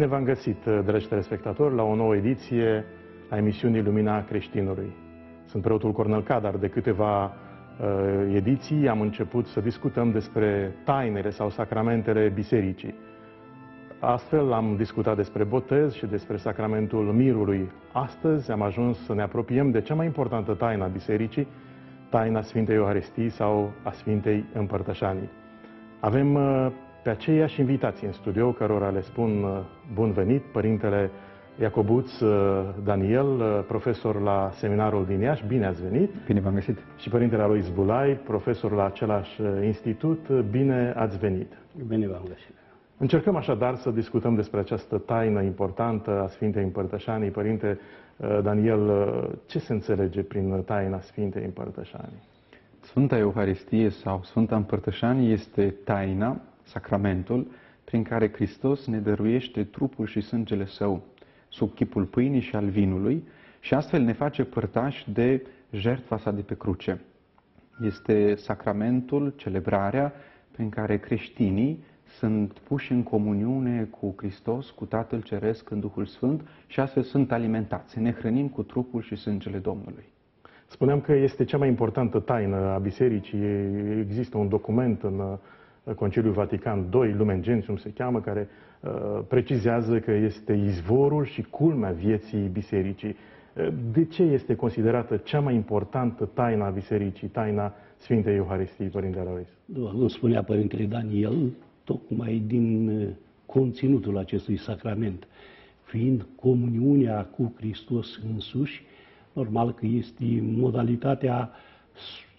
Bine v-am găsit, dragi telespectatori, la o nouă ediție a emisiunii Lumina Creștinului. Sunt preotul Cornel Cadar. De câteva uh, ediții am început să discutăm despre tainele sau sacramentele bisericii. Astfel am discutat despre botez și despre sacramentul mirului. Astăzi am ajuns să ne apropiem de cea mai importantă taină a bisericii, taina Sfintei Euharistii sau a Sfintei Împărtășanii. Avem uh, pe aceiași invitații în studio, cărora le spun uh, bun venit, Părintele Iacobuț uh, Daniel, profesor la seminarul din Iași, bine ați venit. Bine v-am găsit. Și Părintele Alois Bulai, profesor la același institut, bine ați venit. Bine v-am găsit. Încercăm așadar să discutăm despre această taină importantă a Sfintei Împărtășanii. Părinte Daniel, ce se înțelege prin taina Sfintei Împărtășanii? Sfânta Euharistie sau Sfânta Împărtășanie este taina, sacramentul, prin care Hristos ne dăruiește trupul și sângele Său sub chipul pâinii și al vinului și astfel ne face părtași de jertfa sa de pe cruce. Este sacramentul, celebrarea prin care creștinii sunt puși în comuniune cu Hristos, cu Tatăl Ceresc în Duhul Sfânt și astfel sunt alimentați. Ne hrănim cu trupul și sângele Domnului. Spuneam că este cea mai importantă taină a Bisericii. Există un document în uh, Conciliul Vatican II, Lumen Gentium se cheamă, care uh, precizează că este izvorul și culmea vieții Bisericii. Uh, de ce este considerată cea mai importantă taina a Bisericii, taina Sfintei Euharistii, Părinte Alois? Nu spunea Părintele Daniel, tocmai din uh, conținutul acestui sacrament, fiind comuniunea cu Hristos însuși, Normal că este modalitatea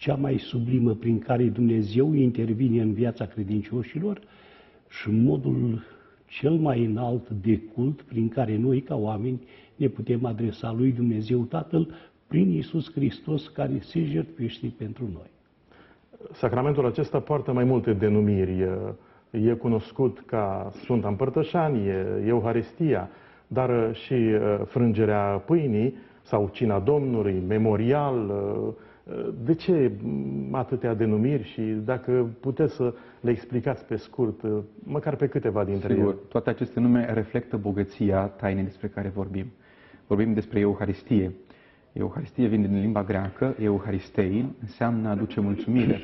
cea mai sublimă prin care Dumnezeu intervine în viața credincioșilor și modul cel mai înalt de cult prin care noi, ca oameni, ne putem adresa lui Dumnezeu Tatăl prin Isus Hristos care se jertfește pentru noi. Sacramentul acesta poartă mai multe denumiri. E cunoscut ca Sfânta Împărtășanie, Euharistia, dar și uh, frângerea pâinii, sau Cina Domnului, memorial. Uh, uh, de ce atâtea denumiri și dacă puteți să le explicați pe scurt, uh, măcar pe câteva dintre Sigur, ele? toate aceste nume reflectă bogăția tainei despre care vorbim. Vorbim despre Euharistie. Euharistie vine din limba greacă, Euharistein, înseamnă aduce mulțumire.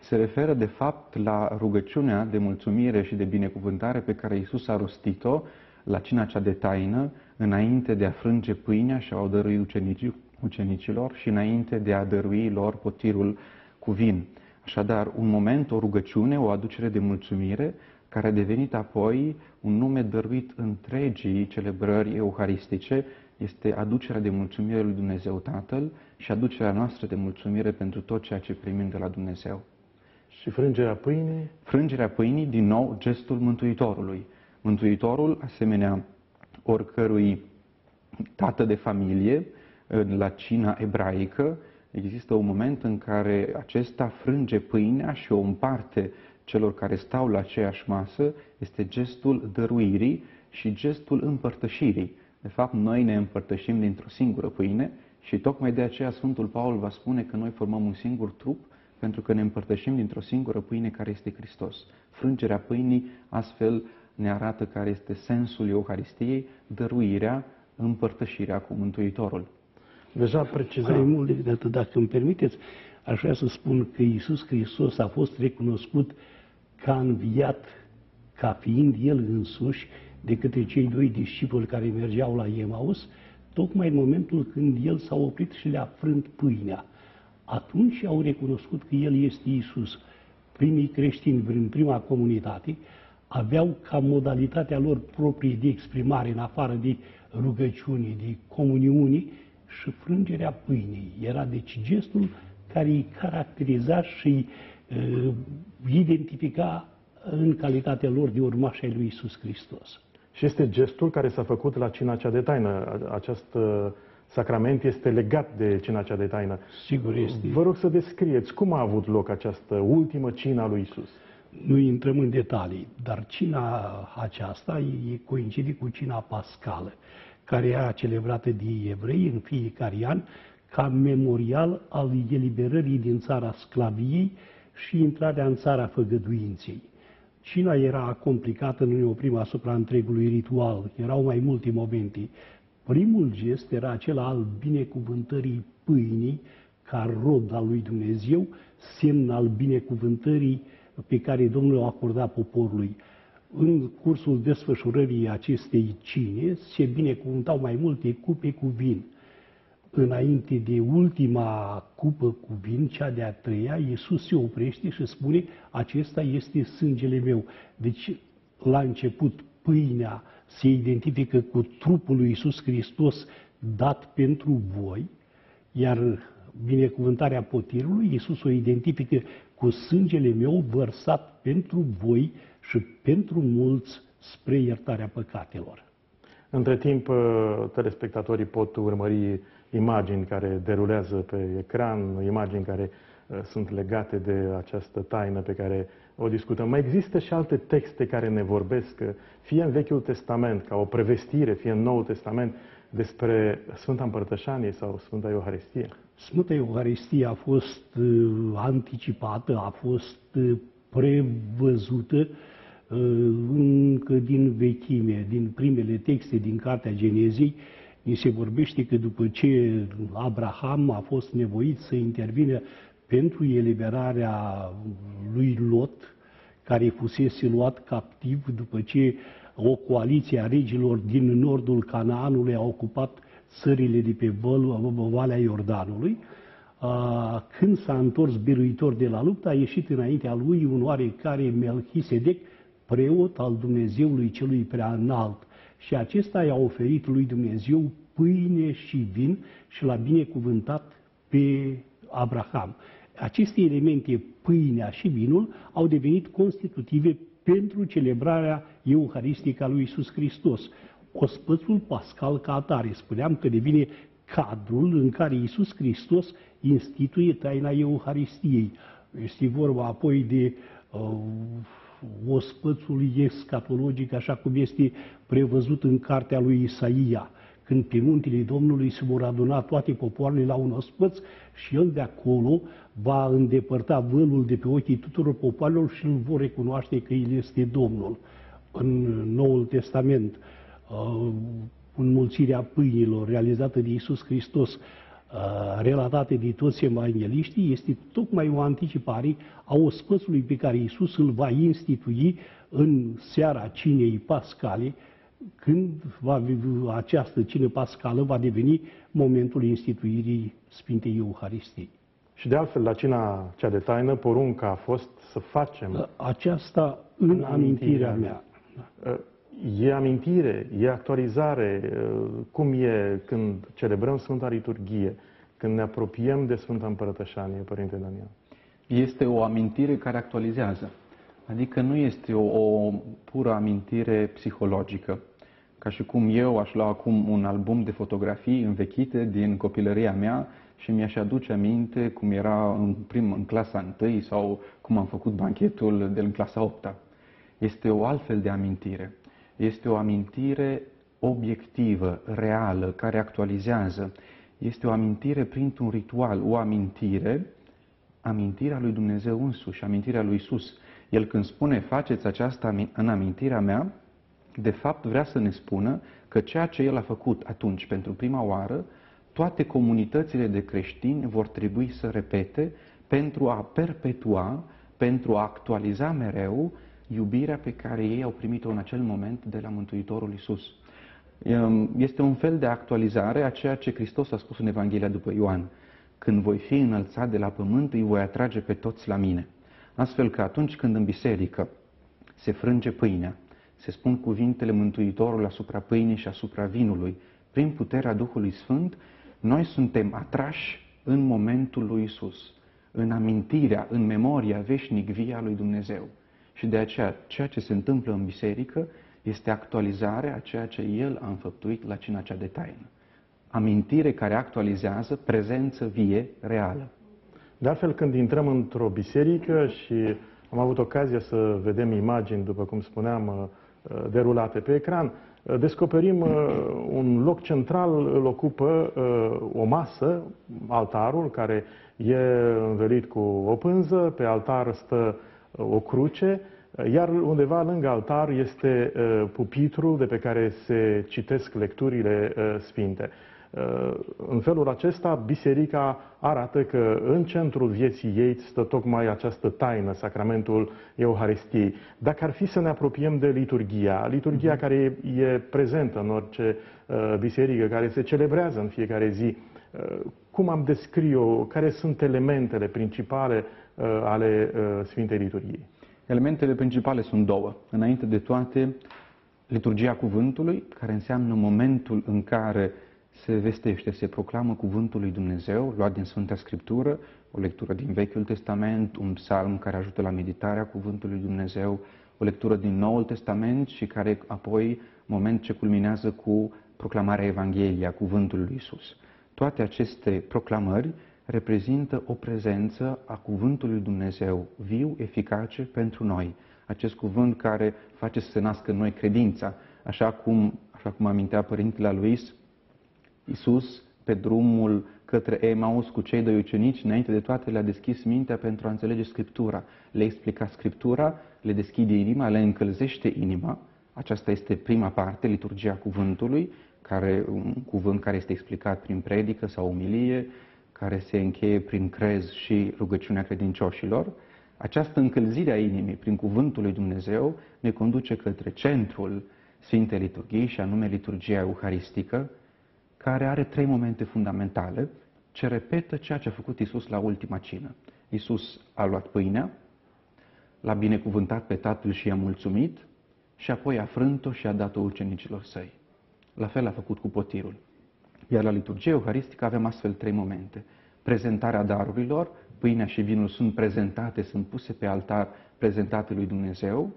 Se referă, de fapt, la rugăciunea de mulțumire și de binecuvântare pe care Isus a rostit-o la cina cea de taină, înainte de a frânge pâinea și a o dărui ucenicii, ucenicilor și înainte de a dărui lor potirul cu vin. Așadar, un moment, o rugăciune, o aducere de mulțumire, care a devenit apoi un nume dăruit întregii celebrări euharistice, este aducerea de mulțumire lui Dumnezeu Tatăl și aducerea noastră de mulțumire pentru tot ceea ce primim de la Dumnezeu. Și frângerea pâinii? Frângerea pâinii, din nou, gestul Mântuitorului. Mântuitorul, asemenea oricărui tată de familie, la cina ebraică, există un moment în care acesta frânge pâinea și o împarte celor care stau la aceeași masă, este gestul dăruirii și gestul împărtășirii. De fapt, noi ne împărtășim dintr-o singură pâine și tocmai de aceea Sfântul Paul va spune că noi formăm un singur trup pentru că ne împărtășim dintr-o singură pâine care este Hristos. Frângerea pâinii astfel ne arată care este sensul Euharistiei, dăruirea, împărtășirea cu Mântuitorul. Deja precizăm. Mai mult decât atât, dacă îmi permiteți, aș vrea să spun că Iisus Hristos a fost recunoscut ca înviat, ca fiind El însuși, de către cei doi discipoli care mergeau la Emaus, tocmai în momentul când El s-a oprit și le-a frânt pâinea. Atunci au recunoscut că El este Iisus. Primii creștini în prima comunitate aveau ca modalitatea lor proprie de exprimare, în afară de rugăciunii, de comuniunii, și frângerea pâinii. Era deci gestul care îi caracteriza și îi uh, identifica în calitatea lor de urmași ai lui Isus Hristos. Și este gestul care s-a făcut la cina cea de taină. Acest sacrament este legat de cina cea de taină. Sigur este. Vă rog să descrieți cum a avut loc această ultimă cină a lui Isus nu intrăm în detalii, dar cina aceasta e coincide cu cina pascală, care era celebrată de evrei în fiecare an ca memorial al eliberării din țara sclaviei și intrarea în țara făgăduinței. Cina era complicată, nu ne oprim asupra întregului ritual. Erau mai multe momente. Primul gest era acela al binecuvântării pâinii ca rod al lui Dumnezeu, semn al binecuvântării pe care Domnul o acorda poporului. În cursul desfășurării acestei cine se binecuvântau mai multe cupe cu vin. Înainte de ultima cupă cu vin, cea de-a treia, Iisus se oprește și spune, acesta este sângele meu. Deci, la început, pâinea se identifică cu trupul lui Iisus Hristos dat pentru voi, iar binecuvântarea potirului, Iisus o identifică cu sângele meu vărsat pentru voi și pentru mulți spre iertarea păcatelor. Între timp, uh, telespectatorii pot urmări imagini care derulează pe ecran, imagini care uh, sunt legate de această taină pe care o discutăm. Mai există și alte texte care ne vorbesc, uh, fie în Vechiul Testament, ca o prevestire, fie în Noul Testament, despre Sfânta Împărtășanie sau Sfânta Euharistie? Sfânta Euharistie a fost uh, anticipată, a fost uh, prevăzută uh, încă din vechime, din primele texte din Cartea Genezii, ni se vorbește că după ce Abraham a fost nevoit să intervină pentru eliberarea lui Lot, care fusese luat captiv după ce o coaliție a regilor din nordul Canaanului a ocupat țările de pe Valea Iordanului, când s-a întors biruitor de la luptă, a ieșit înaintea lui un oarecare Melchisedec, preot al Dumnezeului celui prea înalt. Și acesta i-a oferit lui Dumnezeu pâine și vin și l-a binecuvântat pe Abraham. Aceste elemente, pâinea și vinul, au devenit constitutive pentru celebrarea euharistică a lui Isus Hristos. Ospățul pascal ca atare, spuneam că devine cadrul în care Isus Hristos instituie taina Euharistiei. Este vorba apoi de uh, ospățul escatologic, așa cum este prevăzut în cartea lui Isaia, când pe muntele Domnului se vor aduna toate popoarele la un ospăț și el de acolo va îndepărta vălul de pe ochii tuturor popoarelor și îl vor recunoaște că el este Domnul. În Noul Testament, uh, înmulțirea pâinilor realizată de Isus Hristos, uh, relatate de toți evangeliștii, este tocmai o anticipare a ospățului pe care Isus îl va institui în seara cinei pascale, când va, această cină pascală va deveni momentul instituirii Sfintei Euharistiei. Și de altfel, la cina cea de taină, porunca a fost să facem... Aceasta în amintirea mea. E amintire, e actualizare, cum e când celebrăm Sfânta Liturghie, când ne apropiem de Sfânta Împărătășanie, Părinte Daniel. Este o amintire care actualizează. Adică nu este o, o pură amintire psihologică. Ca și cum eu aș lua acum un album de fotografii învechite din copilăria mea și mi-aș aduce aminte cum era în, prim, în clasa 1 sau cum am făcut banchetul de în clasa 8 Este o altfel de amintire. Este o amintire obiectivă, reală, care actualizează. Este o amintire printr-un ritual, o amintire, amintirea lui Dumnezeu însuși, amintirea lui Isus. El când spune faceți aceasta în amintirea mea, de fapt vrea să ne spună că ceea ce El a făcut atunci pentru prima oară, toate comunitățile de creștini vor trebui să repete pentru a perpetua, pentru a actualiza mereu iubirea pe care ei au primit-o în acel moment de la Mântuitorul Isus. Este un fel de actualizare a ceea ce Hristos a spus în Evanghelia după Ioan. Când voi fi înălțat de la pământ, îi voi atrage pe toți la mine. Astfel că atunci când în biserică se frânge pâinea, se spun cuvintele Mântuitorului asupra pâinii și asupra vinului, prin puterea Duhului Sfânt, noi suntem atrași în momentul lui Isus, în amintirea, în memoria veșnic via lui Dumnezeu. Și de aceea, ceea ce se întâmplă în biserică este actualizarea a ceea ce El a înfăptuit la cina cea de taină. Amintire care actualizează prezență vie, reală. De altfel, când intrăm într-o biserică și am avut ocazia să vedem imagini, după cum spuneam, Uh, derulate pe ecran, uh, descoperim uh, un loc central, îl ocupă o masă, altarul, care e învelit cu o pânză, pe altar stă o cruce, Iar undeva lângă altar este uh, pupitrul de pe care se citesc lecturile uh, sfinte. Uh, în felul acesta, biserica arată că în centrul vieții ei stă tocmai această taină, sacramentul Euharistiei. Dacă ar fi să ne apropiem de liturgia, liturgia mhm. care e prezentă în orice biserică, care se celebrează în fiecare zi, cum am descrie-o, care sunt elementele principale ale Sfintei Liturgiei? Elementele principale sunt două. Înainte de toate, liturgia cuvântului, care înseamnă momentul în care se vestește, se proclamă cuvântul lui Dumnezeu, luat din Sfânta Scriptură, o lectură din Vechiul Testament, un psalm care ajută la meditarea cuvântului lui Dumnezeu, o lectură din Noul Testament și care apoi, moment ce culminează cu proclamarea Evangheliei a cuvântului lui Isus. Toate aceste proclamări reprezintă o prezență a Cuvântului Dumnezeu viu, eficace pentru noi. Acest cuvânt care face să se nască în noi credința. Așa cum, așa cum amintea Părintele Luis, Iisus, pe drumul către Emaus cu cei doi ucenici, înainte de toate le-a deschis mintea pentru a înțelege Scriptura. Le explica Scriptura, le deschide inima, le încălzește inima. Aceasta este prima parte, liturgia cuvântului, care, un cuvânt care este explicat prin predică sau umilie, care se încheie prin crez și rugăciunea credincioșilor, această încălzire a inimii prin cuvântul lui Dumnezeu ne conduce către centrul Sfintei Liturghii și anume liturgia euharistică, care are trei momente fundamentale ce repetă ceea ce a făcut Isus la ultima cină. Isus a luat pâinea, l-a binecuvântat pe Tatăl și i-a mulțumit și apoi a frânt-o și a dat-o ucenicilor săi. La fel a făcut cu potirul. Iar la liturgie euharistică avem astfel trei momente. Prezentarea darurilor, pâinea și vinul sunt prezentate, sunt puse pe altar prezentate lui Dumnezeu.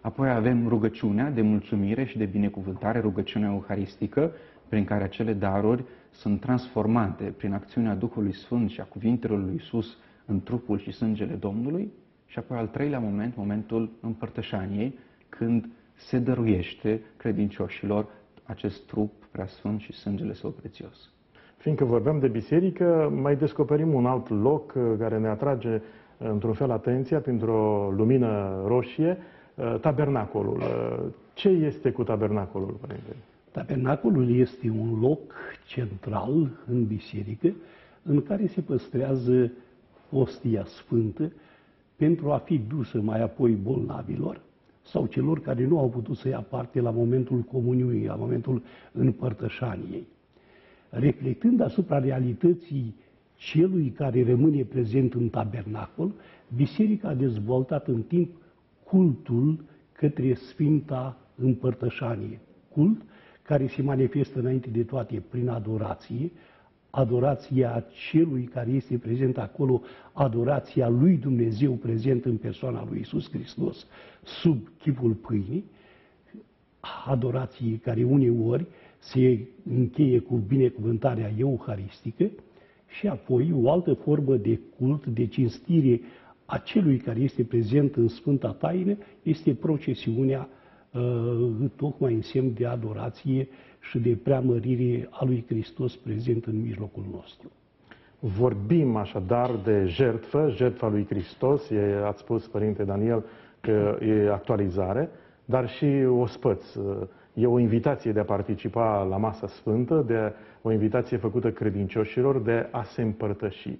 Apoi avem rugăciunea de mulțumire și de binecuvântare, rugăciunea euharistică, prin care acele daruri sunt transformate prin acțiunea Duhului Sfânt și a cuvintelor lui Isus în trupul și sângele Domnului. Și apoi al treilea moment, momentul împărtășaniei, când se dăruiește credincioșilor acest trup preasfânt și sângele său prețios. Fiindcă vorbeam de biserică, mai descoperim un alt loc uh, care ne atrage uh, într-un fel atenția printr-o lumină roșie, uh, tabernacolul. Ce este cu tabernacolul, Părinte? Tabernacolul este un loc central în biserică în care se păstrează ostia sfântă pentru a fi dusă mai apoi bolnavilor, sau celor care nu au putut să ia parte la momentul comuniunii, la momentul împărtășaniei. Reflectând asupra realității celui care rămâne prezent în tabernacol, Biserica a dezvoltat în timp cultul către Sfânta Împărtășanie. Cult care se manifestă înainte de toate prin adorație, adorația celui care este prezent acolo, adorația lui Dumnezeu prezent în persoana lui Isus Hristos, sub chipul pâinii, adorație care uneori se încheie cu binecuvântarea euharistică și apoi o altă formă de cult, de cinstire a celui care este prezent în Sfânta Taină, este procesiunea uh, tocmai în semn de adorație și de preamărire a lui Hristos prezent în mijlocul nostru. Vorbim așadar de jertfă, jertfa lui Hristos, e, ați spus, Părinte Daniel, că e actualizare, dar și ospăț. E o invitație de a participa la masa sfântă, de o invitație făcută credincioșilor de a se împărtăși.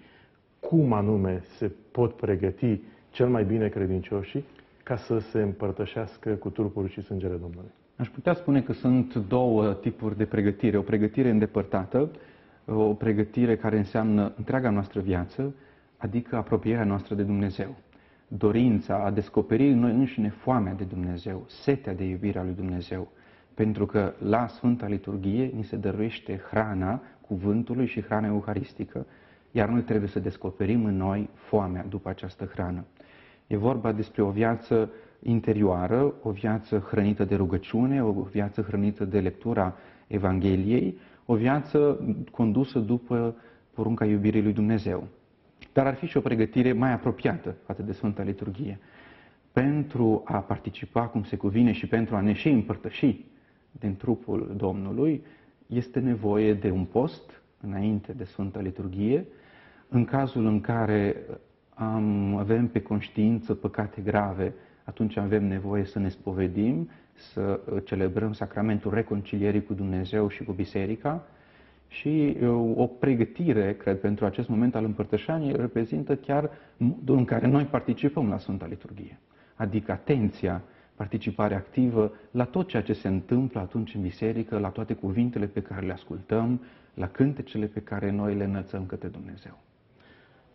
Cum anume se pot pregăti cel mai bine credincioșii ca să se împărtășească cu trupul și sângele Domnului? Aș putea spune că sunt două tipuri de pregătire. O pregătire îndepărtată, o pregătire care înseamnă întreaga noastră viață, adică apropierea noastră de Dumnezeu dorința a descoperi în noi înșine foamea de Dumnezeu, setea de iubire a lui Dumnezeu. Pentru că la Sfânta Liturghie ni se dăruiește hrana cuvântului și hrana euharistică, iar noi trebuie să descoperim în noi foamea după această hrană. E vorba despre o viață interioară, o viață hrănită de rugăciune, o viață hrănită de lectura Evangheliei, o viață condusă după porunca iubirii lui Dumnezeu dar ar fi și o pregătire mai apropiată față de Sfânta Liturghie. Pentru a participa cum se cuvine și pentru a ne și împărtăși din trupul Domnului, este nevoie de un post înainte de Sfânta Liturghie, în cazul în care am, avem pe conștiință păcate grave, atunci avem nevoie să ne spovedim, să uh, celebrăm sacramentul reconcilierii cu Dumnezeu și cu Biserica și uh, o pregătire, cred, pentru acest moment al împărtășanii reprezintă chiar modul în care noi participăm la Sfânta Liturghie. Adică atenția, participarea activă la tot ceea ce se întâmplă atunci în biserică, la toate cuvintele pe care le ascultăm, la cântecele pe care noi le înălțăm către Dumnezeu.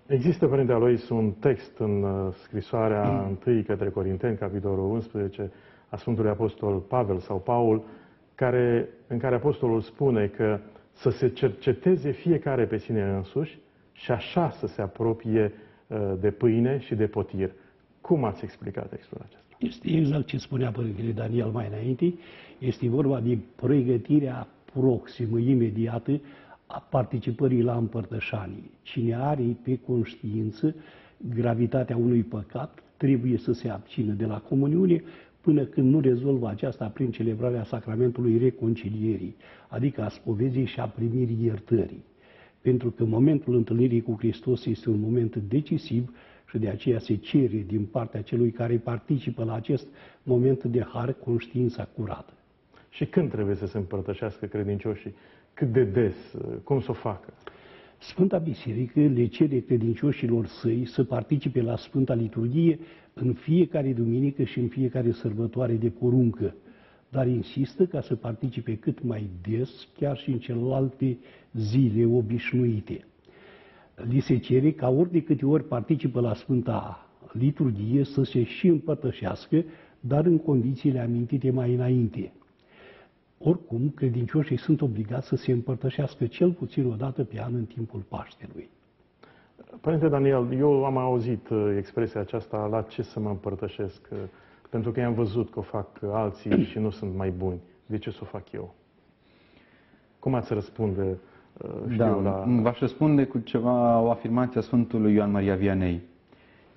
Există, Părinte Alois, un text în uh, scrisoarea 1 către Corinteni, capitolul 11, a Sfântului Apostol Pavel sau Paul, care, în care Apostolul spune că să se cerceteze fiecare pe sine însuși și așa să se apropie uh, de pâine și de potir. Cum ați explicat textul acesta? Este exact ce spunea Părintele Daniel mai înainte. Este vorba de pregătirea proximă, imediată, a participării la împărtășanie. Cine are pe conștiință gravitatea unui păcat, trebuie să se abțină de la comuniune până când nu rezolvă aceasta prin celebrarea sacramentului reconcilierii, adică a spovezii și a primirii iertării. Pentru că momentul întâlnirii cu Hristos este un moment decisiv și de aceea se cere din partea celui care participă la acest moment de har conștiința curată. Și când trebuie să se împărtășească credincioșii? Cât de des? Cum să o facă? Sfânta Biserică le cere credincioșilor săi să participe la Sfânta Liturghie în fiecare duminică și în fiecare sărbătoare de poruncă, dar insistă ca să participe cât mai des, chiar și în celelalte zile obișnuite. Li se cere ca ori de câte ori participă la Sfânta Liturghie să se și împărtășească, dar în condițiile amintite mai înainte. Oricum, credincioșii sunt obligați să se împărtășească cel puțin o dată pe an în timpul Paștelui. Părinte Daniel, eu am auzit uh, expresia aceasta, la ce să mă împărtășesc, uh, pentru că i-am văzut că o fac alții și nu sunt mai buni. De ce să o fac eu? Cum ați răspunde uh, da, la... V-aș răspunde cu ceva, o afirmație a Sfântului Ioan Maria Vianney.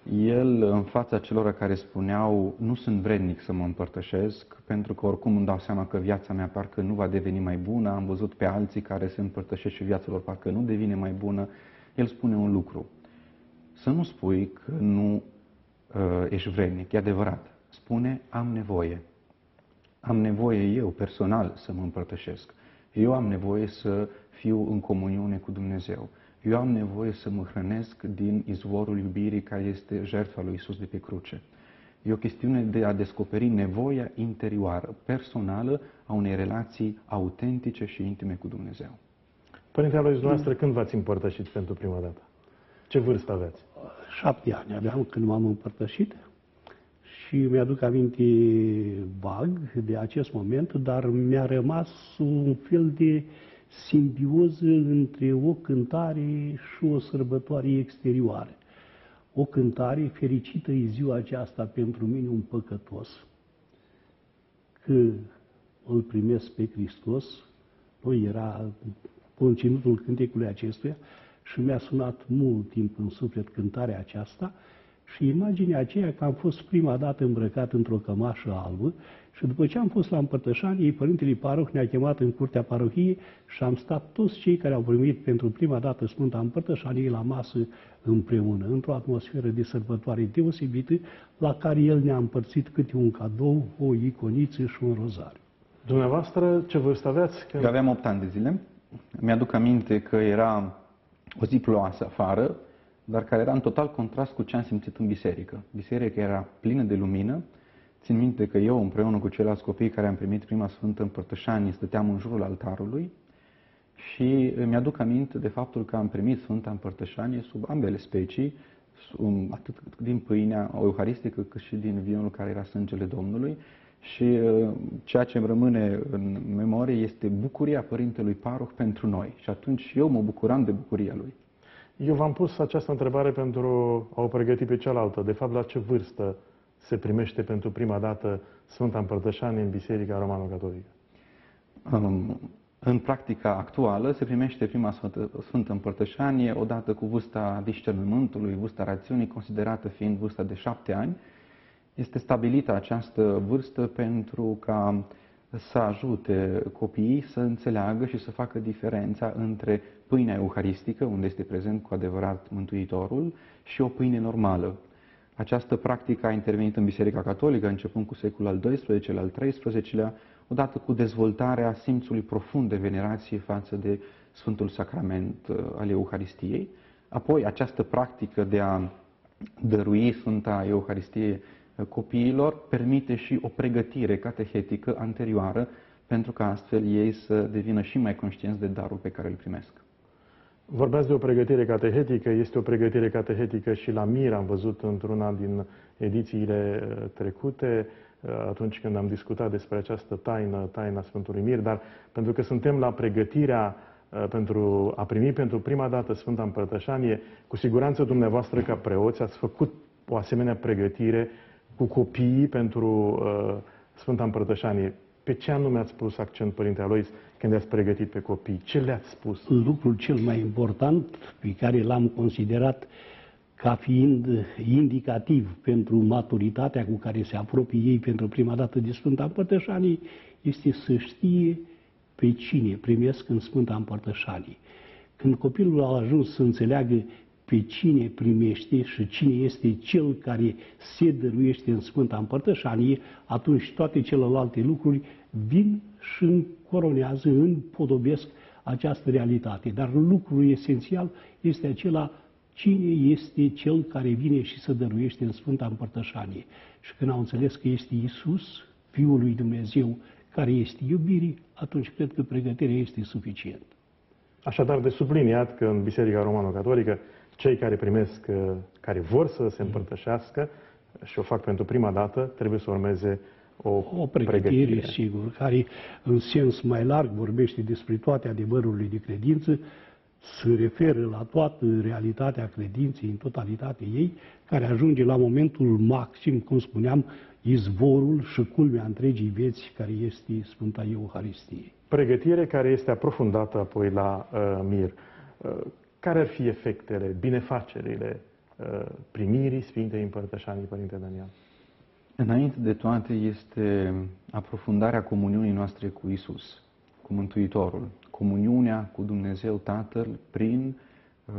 El, în fața celor care spuneau, nu sunt vrednic să mă împărtășesc, pentru că oricum îmi dau seama că viața mea parcă nu va deveni mai bună, am văzut pe alții care se împărtășesc și viața lor parcă nu devine mai bună, el spune un lucru. Să nu spui că nu uh, ești vrednic, e adevărat. Spune, am nevoie. Am nevoie eu personal să mă împărtășesc. Eu am nevoie să fiu în comuniune cu Dumnezeu. Eu am nevoie să mă hrănesc din izvorul iubirii care este jertfa lui Isus de pe cruce. E o chestiune de a descoperi nevoia interioară, personală, a unei relații autentice și intime cu Dumnezeu. Părinte Alois, dumneavoastră, când v-ați împărtășit pentru prima dată? Ce vârstă aveți? Șapte ani aveam când m-am împărtășit și mi-aduc aminte vag de acest moment, dar mi-a rămas un fel de simbioză între o cântare și o sărbătoare exterioară. O cântare fericită e ziua aceasta pentru mine un păcătos, că îl primesc pe Hristos, nu era conținutul cântecului acestuia și mi-a sunat mult timp în suflet cântarea aceasta și imaginea aceea că am fost prima dată îmbrăcat într-o cămașă albă și după ce am fost la împărtășanie, Părintele Paroh ne-a chemat în curtea parohiei și am stat toți cei care au primit pentru prima dată Sfânta Împărtășanie la masă împreună, într-o atmosferă de sărbătoare deosebită, la care El ne-a împărțit câte un cadou, o iconiță și un rozariu. Dumneavoastră, ce vârstă aveați? Eu aveam 8 ani de zile. Mi-aduc aminte că era o zi ploasă afară, dar care era în total contrast cu ce am simțit în biserică. Biserica era plină de lumină. Țin minte că eu, împreună cu ceilalți copii care am primit prima Sfântă Împărtășanie, stăteam în jurul altarului și mi-aduc aminte de faptul că am primit Sfânta Împărtășanie sub ambele specii, atât din pâinea euharistică cât și din vinul care era sângele Domnului și uh, ceea ce îmi rămâne în memorie este bucuria Părintelui Paroh pentru noi. Și atunci eu mă bucuram de bucuria lui. Eu v-am pus această întrebare pentru a o pregăti pe cealaltă. De fapt, la ce vârstă se primește pentru prima dată Sfânta Împărtășanie în Biserica Romano-Catolică? Um, în practica actuală se primește prima Sfântă, Sfântă Împărtășanie odată cu vârsta discernământului, vârsta rațiunii, considerată fiind vârsta de șapte ani, este stabilită această vârstă pentru ca să ajute copiii să înțeleagă și să facă diferența între pâinea euharistică, unde este prezent cu adevărat Mântuitorul, și o pâine normală. Această practică a intervenit în Biserica Catolică începând cu secolul al XII-lea, al XIII-lea, odată cu dezvoltarea simțului profund de venerație față de Sfântul Sacrament uh, al Euharistiei. Apoi, această practică de a dărui Sfânta Euharistie uh, copiilor permite și o pregătire catehetică anterioară pentru ca astfel ei să devină și mai conștienți de darul pe care îl primesc. Vorbeați de o pregătire catehetică, este o pregătire catehetică și la Mir, am văzut într-una din edițiile uh, trecute, uh, atunci când am discutat despre această taină, taina Sfântului Mir, dar pentru că suntem la pregătirea uh, pentru a primi pentru prima dată Sfânta Împărtășanie, cu siguranță dumneavoastră ca preoți ați făcut o asemenea pregătire cu copiii pentru uh, Sfânta Împărtășanie. Pe ce anume ați pus accent, Părinte Alois, când ați pregătit pe copii? Ce le-ați spus? Lucrul cel mai important pe care l-am considerat ca fiind indicativ pentru maturitatea cu care se apropie ei pentru prima dată de Sfânta Împărtășanie este să știe pe cine primesc în Sfânta Împărtășanie. Când copilul a ajuns să înțeleagă pe cine primește și cine este cel care se dăruiește în Sfânta Împărtășanie, atunci toate celelalte lucruri vin și încoronează, împodobesc această realitate. Dar lucrul esențial este acela cine este cel care vine și se dăruiește în Sfânta Împărtășanie. Și când au înțeles că este Isus, Fiul lui Dumnezeu, care este iubirii, atunci cred că pregătirea este suficientă. Așadar, de subliniat că în Biserica Romano-Catolică cei care primesc, uh, care vor să se împărtășească și o fac pentru prima dată, trebuie să urmeze o, o pregătire, pregătire, sigur, care în sens mai larg vorbește despre toate adevărurile de credință, se referă la toată realitatea credinței în totalitate ei, care ajunge la momentul maxim, cum spuneam, izvorul și culmea întregii vieți, care este Sfânta Euharistie. Pregătire care este aprofundată apoi la uh, mir. Uh, care ar fi efectele, binefacerile uh, primirii Sfintei Împărtășanii, Părinte Daniel? Înainte de toate este aprofundarea comuniunii noastre cu Isus, cu Mântuitorul, comuniunea cu Dumnezeu Tatăl prin uh,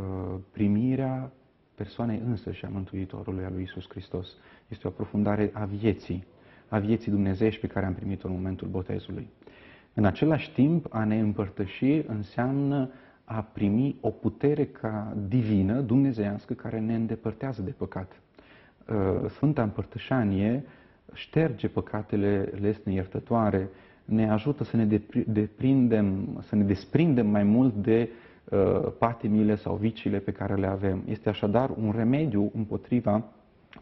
primirea persoanei însăși a Mântuitorului, a lui Isus Hristos. Este o aprofundare a vieții, a vieții dumnezeiești pe care am primit-o în momentul botezului. În același timp, a ne împărtăși înseamnă a primi o putere ca divină, dumnezeiască, care ne îndepărtează de păcat. Uh, Sfânta Împărtășanie șterge păcatele lesne iertătoare, ne ajută să ne deprindem, să ne desprindem mai mult de uh, patimile sau viciile pe care le avem. Este așadar un remediu împotriva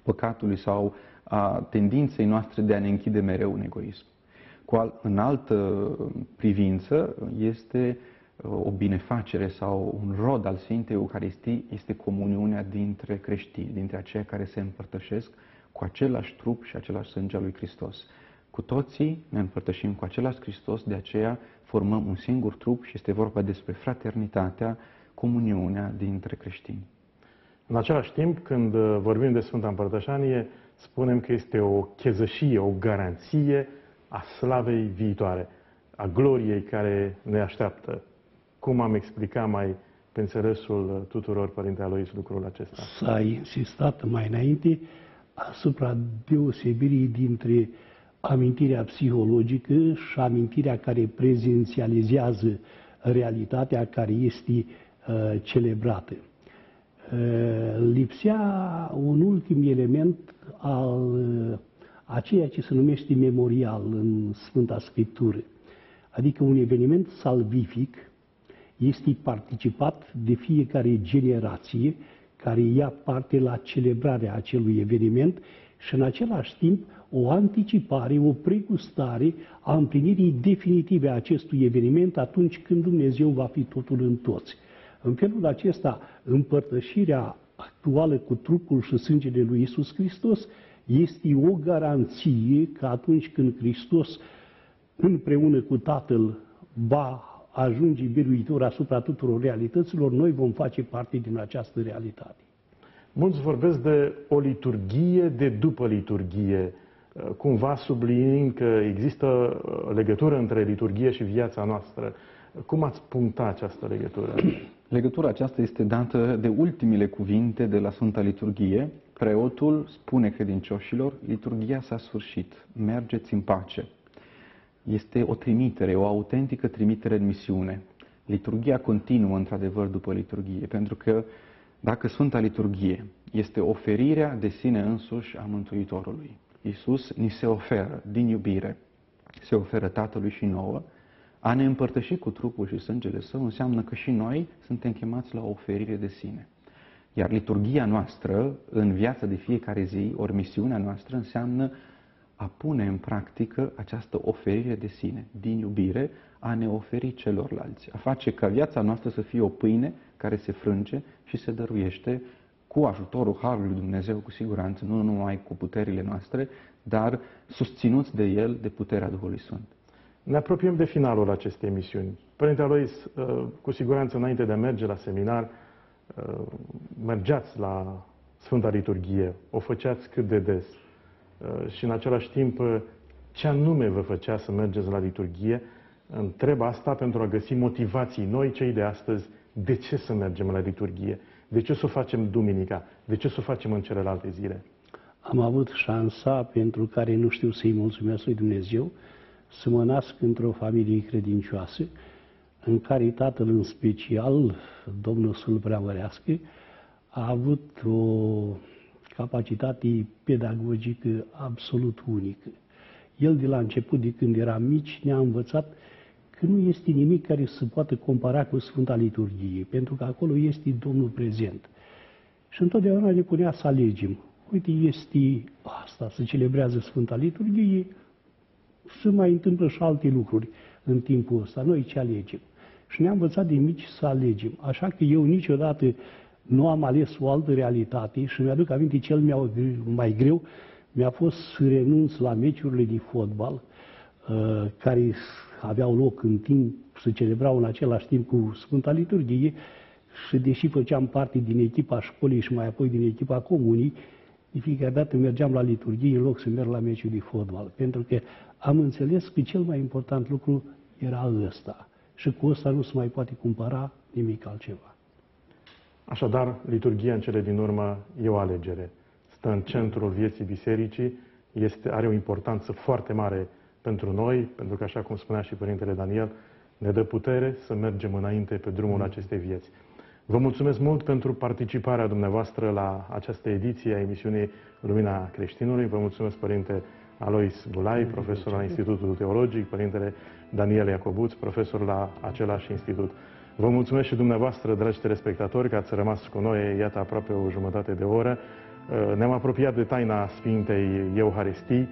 păcatului sau a tendinței noastre de a ne închide mereu în egoism. Cu al, în altă privință este o binefacere sau un rod al Sfintei Euharistii este comuniunea dintre creștini, dintre aceia care se împărtășesc cu același trup și același sânge al lui Hristos. Cu toții ne împărtășim cu același Hristos, de aceea formăm un singur trup și este vorba despre fraternitatea, comuniunea dintre creștini. În același timp, când vorbim de Sfânta Împărtășanie, spunem că este o chezășie, o garanție a slavei viitoare, a gloriei care ne așteaptă cum am explicat mai pe înțelesul tuturor, Părinte Alois, lucrul acesta? S-a insistat mai înainte asupra deosebirii dintre amintirea psihologică și amintirea care prezențializează realitatea care este uh, celebrată. Uh, lipsea un ultim element al uh, a ceea ce se numește memorial în Sfânta Scriptură, adică un eveniment salvific este participat de fiecare generație care ia parte la celebrarea acelui eveniment și în același timp o anticipare, o pregustare a împlinirii definitive a acestui eveniment atunci când Dumnezeu va fi totul în toți. În felul acesta, împărtășirea actuală cu trupul și sângele lui Isus Hristos este o garanție că atunci când Hristos împreună cu Tatăl va ajunge biruitor asupra tuturor realităților, noi vom face parte din această realitate. Mulți vorbesc de o liturghie de după liturghie, cumva subliniind că există uh, legătură între liturghie și viața noastră. Cum ați puncta această legătură? Legătura aceasta este dată de ultimile cuvinte de la Sfânta Liturghie, Preotul spune credincioșilor, liturgia s-a sfârșit, mergeți în pace. Este o trimitere, o autentică trimitere în misiune. Liturgia continuă într-adevăr după liturgie, pentru că dacă Sfânta Liturghie este oferirea de sine însuși a Mântuitorului, Iisus ni se oferă din iubire, se oferă Tatălui și nouă, a ne împărtăși cu trupul și sângele Său înseamnă că și noi suntem chemați la o oferire de sine. Iar liturgia noastră, în viața de fiecare zi, ori misiunea noastră, înseamnă a pune în practică această oferire de sine, din iubire, a ne oferi celorlalți, a face ca viața noastră să fie o pâine care se frânge și se dăruiește cu ajutorul Harului Dumnezeu, cu siguranță, nu numai cu puterile noastre, dar susținuți de El, de puterea Duhului Sfânt. Ne apropiem de finalul acestei emisiuni. Părinte Alois, uh, cu siguranță înainte de a merge la seminar, uh, mergeați la Sfânta Liturghie, o făceați cât de des. Uh, și în același timp, ce anume vă făcea să mergeți la liturghie? Întreb asta pentru a găsi motivații noi, cei de astăzi, de ce să mergem la liturghie? De ce să o facem duminica? De ce să o facem în celelalte zile? Am avut șansa pentru care nu știu să-i mulțumesc lui Dumnezeu, să mă nasc într-o familie credincioasă, în care tatăl în special, Domnul să-l preamărească, a avut o capacitate pedagogică absolut unică. El de la început, de când era mici, ne-a învățat că nu este nimic care să poată compara cu Sfânta Liturghie, pentru că acolo este Domnul prezent. Și întotdeauna ne punea să alegem. Uite, este asta, se celebrează Sfânta Liturghie, se mai întâmplă și alte lucruri în timpul ăsta. Noi ce alegem? Și ne-am învățat de mici să alegem. Așa că eu niciodată nu am ales o altă realitate și mi-aduc aminte cel mai greu mi-a fost să renunț la meciurile de fotbal uh, care aveau loc în timp, să celebrau în același timp cu Sfânta Liturghie și deși făceam parte din echipa școlii și mai apoi din echipa comunii, de fiecare dată mergeam la liturghie în loc să merg la meciul de fotbal, pentru că am înțeles că cel mai important lucru era ăsta și cu ăsta nu se mai poate cumpăra nimic altceva. Așadar, liturgia în cele din urmă e o alegere. Stă în centrul vieții bisericii, este, are o importanță foarte mare pentru noi, pentru că, așa cum spunea și Părintele Daniel, ne dă putere să mergem înainte pe drumul acestei vieți. Vă mulțumesc mult pentru participarea dumneavoastră la această ediție a emisiunii Lumina Creștinului. Vă mulțumesc, Părinte Alois Bulai, profesor la Institutul Teologic, Părintele Daniel Iacobuț, profesor la același institut. Vă mulțumesc și dumneavoastră, dragi telespectatori, că ați rămas cu noi, iată, aproape o jumătate de oră. Ne-am apropiat de taina Sfintei Euharistii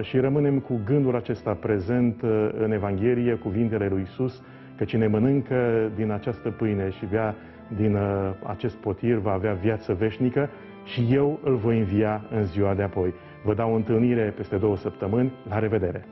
și rămânem cu gândul acesta prezent în Evanghelie, cuvintele lui Isus, că cine mănâncă din această pâine și bea din acest potir va avea viață veșnică și eu îl voi învia în ziua de apoi. Vă dau o întâlnire peste două săptămâni. La revedere!